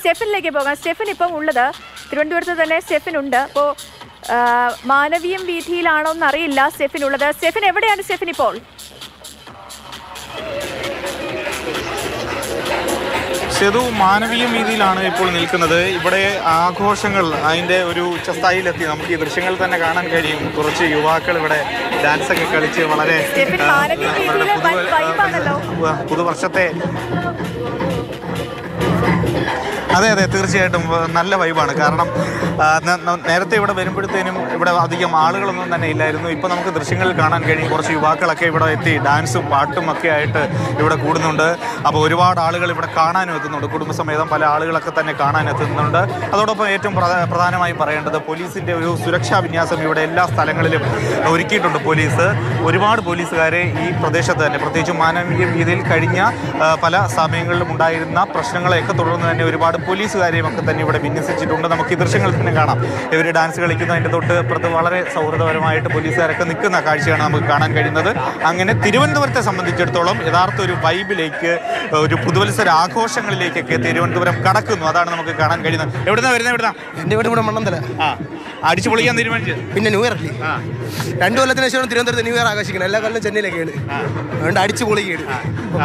സ്റ്റെഫിനിലേക്ക് പോകാം. സ്റ്റെഫൻ ഇപ്പം ഉള്ളത് തിരുവനന്തപുരത്ത് തന്നെ സ്റ്റെഫൻ ഉണ്ട് അപ്പോൾ മാനവീയം വീഥിയിലാണോ എന്നറിയില്ല സ്റ്റെഫിൻ ഉള്ളത് സ്റ്റെഫിൻ എവിടെയാണ് സ്റ്റെഫിൻ ഇപ്പോൾ? സെതു മാനവീയ വീതിയിലാണ് ഇപ്പോൾ നിൽക്കുന്നത്. ഇവിടെ ആഘോഷങ്ങൾ അതിന്റെ ഒരു ഉച്ചസ്ഥായിലെത്തി. നമുക്ക് ഈ ദൃശ്യങ്ങൾ തന്നെ കാണാൻ കഴിയും. കുറച്ച് യുവാക്കൾ ഇവിടെ ഡാൻസ് ഒക്കെ കളിച്ച് വളരെ സ്റ്റെഫിൻ അതെ അതെ തീർച്ചയായിട്ടും. നല്ല വൈബാണ്. കാരണം നേരത്തെ ഇവിടെ വരുമ്പോഴത്തേനും ഇവിടെ അധികം ആളുകളൊന്നും തന്നെ ഇല്ലായിരുന്നു. ഇപ്പോൾ നമുക്ക് ദൃശ്യങ്ങളിൽ കാണാൻ കഴിയും. കുറച്ച് യുവാക്കളൊക്കെ ഇവിടെ എത്തി ഡാൻസും പാട്ടും ഒക്കെ ആയിട്ട് ഇവിടെ കൂടുന്നുണ്ട്. അപ്പോൾ ഒരുപാട് ആളുകൾ ഇവിടെ കാണാനും എത്തുന്നുണ്ട്. കുടുംബസമേതം പല ആളുകളൊക്കെ തന്നെ കാണാൻ എത്തുന്നുണ്ട്. അതോടൊപ്പം ഏറ്റവും പ്രധ- പ്രധാനമായി പറയേണ്ടത് പോലീസിന്റെ ഒരു സുരക്ഷാ വിന്യാസം ഇവിടെ എല്ലാ സ്ഥലങ്ങളിലും ഒരുക്കിയിട്ടുണ്ട് പോലീസ്. ഒരുപാട് പോലീസുകാരെ ഈ പ്രദേശത്ത് തന്നെ പ്രത്യേകിച്ച് മാനവീയ രീതിയിൽ കഴിഞ്ഞ പല സമയങ്ങളിലും ഉണ്ടായിരുന്ന പ്രശ്നങ്ങളെയൊക്കെ തുടർന്ന് തന്നെ ഒരുപാട് പോലീസുകാരെയും ഒക്കെ തന്നെ ഇവിടെ വിന്യസിച്ചിട്ടുണ്ട്. നമുക്ക് ഈ ദൃശ്യങ്ങൾ തന്നെ കാണാം. ഇവർ ഡാൻസ് കളിക്കുന്നതിന്റെ തൊട്ട് പുറത്ത് വളരെ സൗഹൃദപരമായിട്ട് പോലീസുകാരൊക്കെ നിൽക്കുന്ന കാഴ്ചയാണ് നമുക്ക് കാണാൻ കഴിയുന്നത്. അങ്ങനെ തിരുവനന്തപുരത്തെ സംബന്ധിച്ചിടത്തോളം യഥാർത്ഥ ഒരു വൈബിലേക്ക് ഒരു പുതുവത്സര ആഘോഷങ്ങളിലേക്കൊക്കെ തിരുവനന്തപുരം കടക്കുന്നു. അതാണ് നമുക്ക് കാണാൻ കഴിയുന്നത്. എവിടുന്നാ വരുന്നത് എവിടുന്നാ? എന്റെ വീട് ഇവിടെ മണ്ണന്തല. ആ അടിച്ചു പൊളിക്കാൻ തീരുമാനിച്ചു പിന്നെ ന്യൂ ഇയർ അല്ലേ? രണ്ടു കൊല്ലത്തിന് ശേഷം തിരുവനന്തപുരത്ത് ന്യൂ ഇയർ ആഘോഷിക്കണം എല്ലാ കൊല്ലം ചെന്നൈയിലേക്കാണ് അതുകൊണ്ട് അടിച്ചു പൊളിക്കുകയാണ്.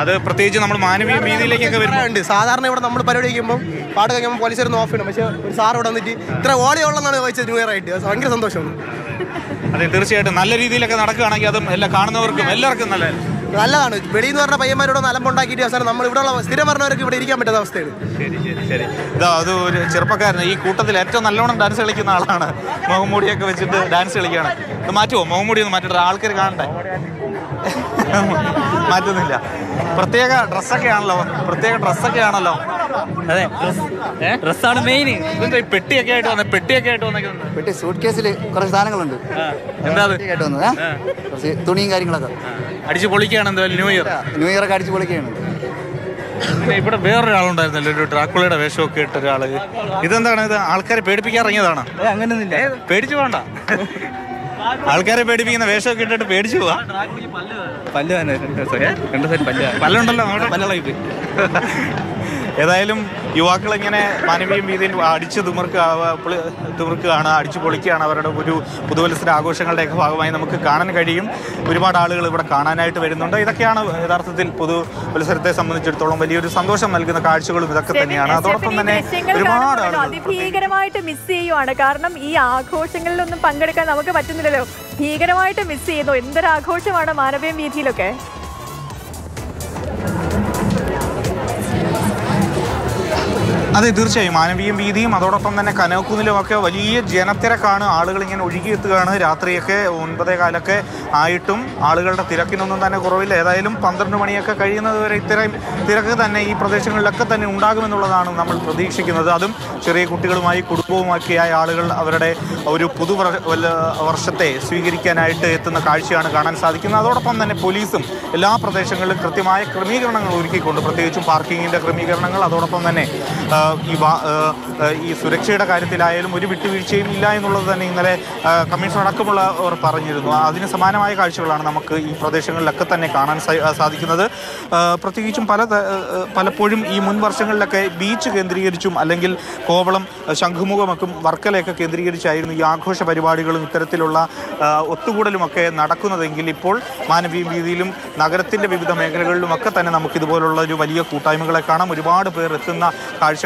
അത് പ്രത്യേകിച്ച് നമ്മൾ മാനവീയ രീതിയിലേക്കൊക്കെ വരുന്നുണ്ട് സാധാരണ ഇവിടെ നമ്മൾ പരിപാടി കഴിക്കുമ്പോൾ പാട്ട് കഴിക്കുമ്പോൾ പോലീസുകാരൊന്ന് ഓഫ് ചെയ്യണം പക്ഷേ ഒരു സാർ ഇവിടെ വന്നിട്ട് ഇത്ര ഓളിയുള്ളതാണ് ചോദിച്ചത് ന്യൂ ഇയർ ആയിട്ട്. ഭയങ്കര സന്തോഷമാണ്. അതെ തീർച്ചയായിട്ടും നല്ല രീതിയിലൊക്കെ നടക്കുകയാണെങ്കിൽ അതും എല്ലാ കാണുന്നവർക്കും എല്ലാവർക്കും നല്ല നല്ലതാണ്. വെളിയിൽ നിന്ന് പറഞ്ഞ പയ്യന്മാരോട് നലമ്പുണ്ടാക്കിയിട്ട് അവസാനം നമ്മൾ ഇവിടെ ഉള്ള സ്ഥിരം പറഞ്ഞവർക്ക് ഇവിടെ ഇരിക്കാൻ പറ്റാത്ത അവസ്ഥയാണ്. ശരി ശരി ശരി. ഇതാ അത് ഒരു ചെറുപ്പക്കാരൻ ഈ കൂട്ടത്തിൽ ഏറ്റവും നല്ലോണം ഡാൻസ് കളിക്കുന്ന ആളാണ്. മുഹമ്മൂടിയൊക്കെ വെച്ചിട്ട് ഡാൻസ് കളിക്കുകയാണ്. ഇത് മാറ്റുമോ മുഹമ്മൂടി ഒന്ന് മാറ്റിട്ട് ആൾക്കാർ കാണണ്ടേ? മാറ്റുന്നില്ല. പ്രത്യേക ഡ്രസ്സൊക്കെ ആണല്ലോ. പ്രത്യേക ഡ്രസ്സൊക്കെ ആണല്ലോ. അതെ. ഡ്രസ്സാണ് മെയിൻ ഇതെന്താ ഈ പെട്ടിയൊക്കെ ആയിട്ട് വന്നത് പെട്ടിയൊക്കെ ആയിട്ട് വന്നേക്കുന്നത് പെട്ടി സൂട്ട് കേസിൽ കുറച്ച് സാധനങ്ങളുണ്ട്. എന്താ കേട്ട് വന്നത്. കുറച്ച് തുണിയും കാര്യങ്ങളൊക്കെ. അടിച്ചു പൊളിക്കുകയാണ് എന്തായാലും ന്യൂ ഇയർ ന്യൂ ഇയർ ഒക്കെ അടിച്ചു പൊളിക്കുകയാണ്. പിന്നെ ഇവിടെ വേറൊരാളുണ്ടായിരുന്നല്ലോ ഒരു ഡ്രാക്കുളയുടെ വേഷമൊക്കെ ഇട്ട ഒരാൾ. ഇതെന്താണ്? ഇത് ആൾക്കാരെ പേടിപ്പിക്കാൻ ഇറങ്ങിയതാണ്? അങ്ങനൊന്നുമില്ല. പേടിച്ചു പോണ്ട. ആൾക്കാരെ പേടിപ്പിക്കുന്ന വേഷമൊക്കെ ഇട്ടിട്ട് പേടിച്ചു പോവാ. പല്ല് തന്നെ രണ്ട് സൈഡ് പല്ല് പല്ലുണ്ടല്ലോ അങ്ങോട്ട് പല്ലുള്ളായി ഏതായാലും യുവാക്കൾ ഇങ്ങനെ മാനവീയം വീതിയിൽ അടിച്ച് തിമിർക്ക് തിമിർക്കുകയാണ് അടിച്ചു പൊളിക്കുകയാണ് അവരുടെ ഒരു പുതുവത്സര ആഘോഷങ്ങളുടെയൊക്കെ ഭാഗമായി നമുക്ക് കാണാൻ കഴിയും. ഒരുപാട് ആളുകൾ ഇവിടെ കാണാനായിട്ട് വരുന്നുണ്ട്. ഇതൊക്കെയാണ് യഥാർത്ഥത്തിൽ പുതുവത്സരത്തെ സംബന്ധിച്ചിടത്തോളം വലിയൊരു സന്തോഷം നൽകുന്ന കാഴ്ചകളും ഇതൊക്കെ തന്നെയാണ്. അതോടൊപ്പം തന്നെ ഒരുപാട് ഭീകരമായിട്ട് അതിഭീകരമായിട്ട് മിസ് ചെയ്യുവാണ്. കാരണം ഈ ആഘോഷങ്ങളിലൊന്നും പങ്കെടുക്കാൻ നമുക്ക് പറ്റുന്നില്ലല്ലോ. ഭീകരമായിട്ട് മിസ് ചെയ്യുന്നു എന്തൊരു ആഘോഷമാണ് മാനവീയം വീഥിയിലൊക്കെ അതെ തീർച്ചയായും. മാനവീയ വീതിയും അതോടൊപ്പം തന്നെ കനകുന്നിലും ഒക്കെ വലിയ ജനത്തിരക്കാണ്. ആളുകൾ ഇങ്ങനെ ഒഴുകിയെത്തുകയാണ്. രാത്രിയൊക്കെ ഒൻപതേ കാലൊക്കെ ആയിട്ടും ആളുകളുടെ തിരക്കിനൊന്നും തന്നെ കുറവില്ല. ഏതായാലും പന്ത്രണ്ട് മണിയൊക്കെ കഴിയുന്നത് വരെ ഇത്രയും തിരക്ക് തന്നെ ഈ പ്രദേശങ്ങളിലൊക്കെ തന്നെ ഉണ്ടാകുമെന്നുള്ളതാണ് നമ്മൾ പ്രതീക്ഷിക്കുന്നത്. അതും ചെറിയ കുട്ടികളുമായി കുടുംബവുമൊക്കെയായ ആളുകൾ അവരുടെ ഒരു പുതു വർഷത്തെ സ്വീകരിക്കാനായിട്ട് എത്തുന്ന കാഴ്ചയാണ് കാണാൻ സാധിക്കുന്നത്. അതോടൊപ്പം തന്നെ പോലീസും എല്ലാ പ്രദേശങ്ങളിലും കൃത്യമായ ക്രമീകരണങ്ങൾ ഒരുക്കിക്കൊണ്ട് പ്രത്യേകിച്ചും പാർക്കിങ്ങിന്റെ ക്രമീകരണങ്ങൾ അതോടൊപ്പം തന്നെ ഈ ഈ സുരക്ഷയുടെ കാര്യത്തിലായാലും ഒരു വിട്ടുവീഴ്ചയും ഇല്ല എന്നുള്ളത് തന്നെ ഇന്നലെ കമ്മീഷൻ അടക്കമുള്ളവർ പറഞ്ഞിരുന്നു. അതിന് സമാനമായ കാഴ്ചകളാണ് നമുക്ക് ഈ പ്രദേശങ്ങളിലൊക്കെ തന്നെ കാണാൻ സാധിക്കുന്നത്. പ്രത്യേകിച്ചും പല പലപ്പോഴും ഈ മുൻ വർഷങ്ങളിലൊക്കെ ബീച്ച് കേന്ദ്രീകരിച്ചും അല്ലെങ്കിൽ കോവളം ശംഖുമുഖമൊക്കെ വർക്കലയൊക്കെ കേന്ദ്രീകരിച്ചായിരുന്നു ഈ ആഘോഷ പരിപാടികളും ഇത്തരത്തിലുള്ള ഒത്തുകൂടലുമൊക്കെ നടക്കുന്നതെങ്കിൽ ഇപ്പോൾ മാനവീയ രീതിയിലും നഗരത്തിന്റെ വിവിധ മേഖലകളിലുമൊക്കെ തന്നെ നമുക്ക് ഇതുപോലുള്ള ഒരു വലിയ കൂട്ടായ്മകളെ കാണാം ഒരുപാട് പേർ എത്തുന്ന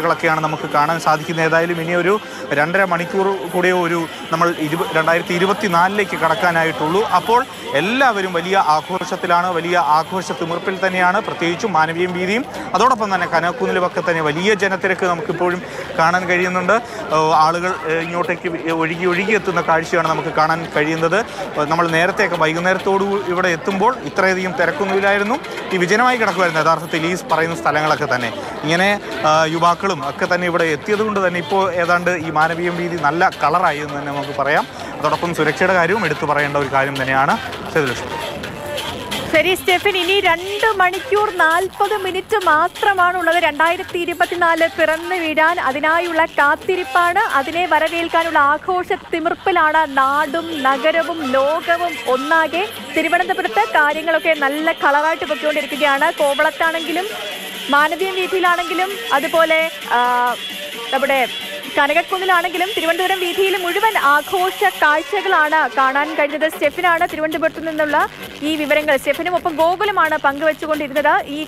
കാഴ്ചകളൊക്കെയാണ് നമുക്ക് കാണാൻ സാധിക്കുന്നത്. ഏതായാലും ഇനി ഒരു രണ്ടര മണിക്കൂർ കൂടെ ഒരു നമ്മൾ ഇരുപ രണ്ടായിരത്തി ഇരുപത്തിനാലിലേക്ക് കടക്കാനായിട്ടുള്ളൂ. അപ്പോൾ എല്ലാവരും വലിയ ആഘോഷത്തിലാണ് വലിയ ആഘോഷ തിമിർപ്പിൽ തന്നെയാണ്. പ്രത്യേകിച്ചും മാനവീയം വീതിയും അതോടൊപ്പം തന്നെ കനക്കുന്നിലുമൊക്കെ തന്നെ വലിയ ജനത്തിരക്ക് നമുക്കിപ്പോഴും കാണാൻ കഴിയുന്നുണ്ട്. ആളുകൾ ഇങ്ങോട്ടേക്ക് ഒഴുകി എത്തുന്ന കാഴ്ചയാണ് നമുക്ക് കാണാൻ കഴിയുന്നത്. നമ്മൾ നേരത്തെയൊക്കെ വൈകുന്നേരത്തോടു ഇവിടെ എത്തുമ്പോൾ ഇത്രയധികം തിരക്കൊന്നുമില്ലായിരുന്നു. ഈ വിജനമായി കിടക്കുമായിരുന്നു യഥാർത്ഥത്തിൽ ഈ പറയുന്ന സ്ഥലങ്ങളൊക്കെ തന്നെ. ഇങ്ങനെ ആ, യുവാക്കളും ഒക്കെ തന്നെ ഇവിടെ എത്തിയത് കൊണ്ട് തന്നെ ഇപ്പോൾ ഏതാണ്ട് ഈ മാനവീയം വീതി നല്ല കളറായി എന്ന് തന്നെ നമുക്ക് പറയാം. അതോടൊപ്പം സുരക്ഷയുടെ കാര്യവും എടുത്തു പറയേണ്ട ഒരു കാര്യം തന്നെയാണ് ശരി സ്റ്റെഫിൻ ഇനി രണ്ട് മണിക്കൂർ നാൽപ്പത് മിനിറ്റ് മാത്രമാണുള്ളത്. രണ്ടായിരത്തി ഇരുപത്തിനാല് പിറന്നു വീഴാൻ അതിനായുള്ള കാത്തിരിപ്പാണ്. അതിനെ വരവേൽക്കാനുള്ള ആഘോഷ തിമിർപ്പിലാണ് നാടും നഗരവും ലോകവും ഒന്നാകെ. തിരുവനന്തപുരത്ത് കാര്യങ്ങളൊക്കെ നല്ല കളറായിട്ട് പൊയ്ക്കൊണ്ടിരിക്കുകയാണ്. കോവളത്താണെങ്കിലും മാനവീയം വീഥിയിലാണെങ്കിലും അതുപോലെ നമ്മുടെ കനകക്കുന്നിലാണെങ്കിലും തിരുവനന്തപുരം വീഥിയിൽ മുഴുവൻ ആഘോഷ കാഴ്ചകളാണ് കാണാൻ കഴിഞ്ഞത്. സ്റ്റെഫിനാണ് തിരുവനന്തപുരത്ത് നിന്നുള്ള ഈ വിവരങ്ങൾ. സ്റ്റെഫിനും ഒപ്പം ഗോകുലമാണ് പങ്കുവച്ചുകൊണ്ടിരുന്നത്. ഈ